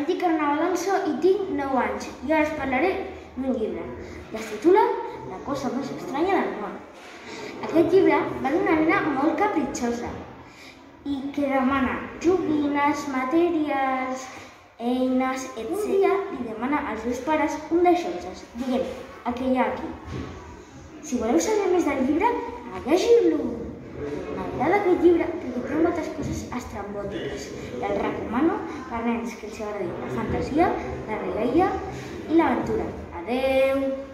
I ara us parlaré d'un llibre que es titula La cosa més estranya del món. Aquest llibre va d'una nena molt capritxosa i que demana joguines, materials, eines, etc. Un dia li demana als seus pares un d'aixòs, diguem, el que hi ha aquí. Si voleu saber més del llibre, llegiu-lo! M'agrada aquest llibre perquè té moltes coses estrambòtiques i el recomano nens que els agradi la fantasia, la regaia i l'aventura. Adeu!